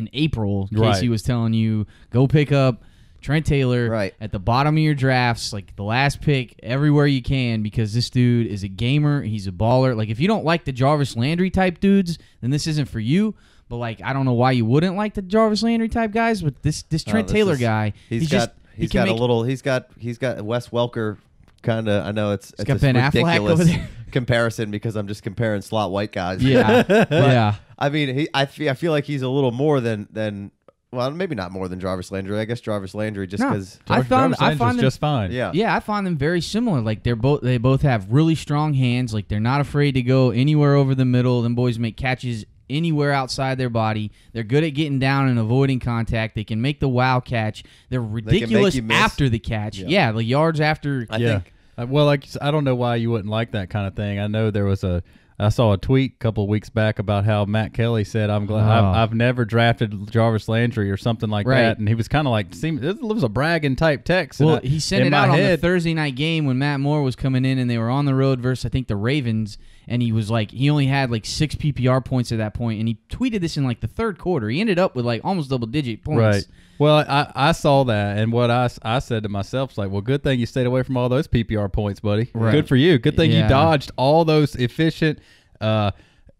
in April. Right. Casey was telling you go pick up Trent Taylor Right. at the bottom of your drafts, like the last pick everywhere you can, because this dude is a gamer. He's a baller. Like if you don't like the Jarvis Landry type dudes, then this isn't for you. But like I don't know why you wouldn't like the Jarvis Landry type guys, but this this Oh, Trent this Taylor is- guy, He's he's got just he he's can got a little he's got he's got Wes Welker kind of I know it's it's got a Ben Affleck ridiculous over there. comparison because I'm just comparing slot white guys. Yeah, yeah. I mean, he I feel, I feel like he's a little more than than well, maybe not more than Jarvis Landry. I guess Jarvis Landry just No. because I found- Jarvis I find them- just fine. yeah. Yeah, I find them very similar. Like they're both they both have really strong hands. Like they're not afraid to go anywhere over the middle. Them boys make catches anywhere outside their body. They're good at getting down and avoiding contact. They can make the wow catch. They're ridiculous you miss. after the catch. Yeah. Yeah, the yards after. I yeah. think Uh, well, like I don't know why you wouldn't like that kind of thing. I know there was a. I saw a tweet a couple weeks back about how Matt Kelly said, "I'm glad Oh. I've, I've never drafted Jarvis Landry or something like Right. that," and he was kind of like, "Seemed it was a bragging type text." and Well, I- he sent it out on the Thursday night game when Matt Moore was coming in and they were on the road versus I think the Ravens and he was like he only had like 6 PPR points at that point and he tweeted this in like the third quarter. He ended up with like almost double digit points. Right. Well, I, I saw that, and what I, I said to myself was like, well, good thing you stayed away from all those PPR points, buddy. Right. Good for you. Good thing Yeah. you dodged all those efficient, uh,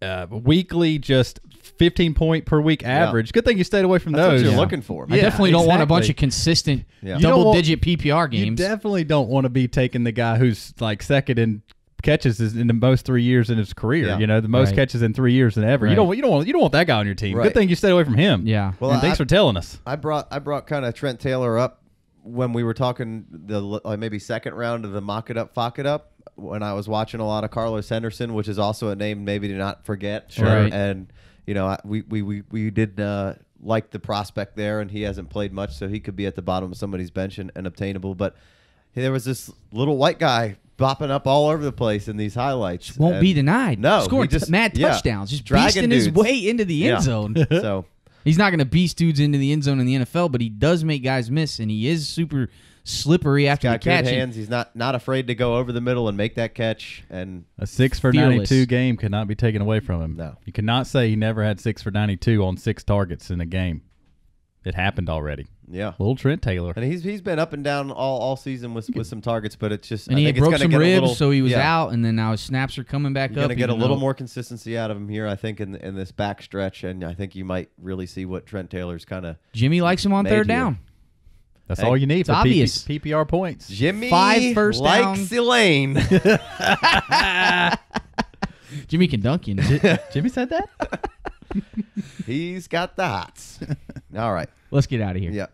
uh, weekly, just 15 point per week average. Good thing you stayed away from that's what those. you're Yeah. looking for. I Yeah, definitely don't want a bunch of consistent Yeah. Double want- digit PPR games. You definitely don't want to be taking the guy who's like second in catches is in the most three years in his career. Yeah. You know, the most Right. catches in three years than ever. You don't you don't want you don't want that guy on your team. Right. Good thing you stayed away from him. yeah. Well, and thanks I- for telling us. I brought I brought kind of Trent Taylor up when we were talking the like maybe second round of the mock it up, fuck it up. When I was watching a lot of Carlos Henderson, which is also a name maybe to not forget. Sure. Right. And you know, I, we we we we did uh, like the prospect there, and he hasn't played much, so he could be at the bottom of somebody's bench and, and obtainable. But there was this little white guy bopping up all over the place in these highlights. Won't and- be denied. No, Scoring just- t- mad yeah. touchdowns. Just Dragging beasting his way into the end Yeah. zone. So He's not going to beast dudes into the end zone in the NFL, but he does make guys miss, and he is super slippery after the got good catch. And- hands. He's not not afraid to go over the middle and make that catch. And A six for Fearless. 92 game cannot be taken away from him. No. You cannot say he never had six for 92 on six targets in a game. It happened already. yeah. Little Trent Taylor. And he's he's been up and down all, all season with, with some targets, but it's just and I he think broke it's some get ribs, little, so he was yeah, out, and then now his snaps are coming back You're up. gonna get a little though- more consistency out of him here, I think, in in this back stretch, and I think you might really see what Trent Taylor's kind of Jimmy likes him on Made third here. down. That's Hey, all you need it's for obvious. PP, PPR points. Jimmy Five first likes down. Elaine. Jimmy can dunk you. know. Jimmy said that? he's got the hots. All right, Let's get out of here. yeah.